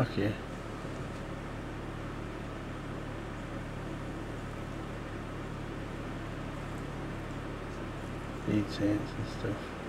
Fuck yeah. Need sense and stuff.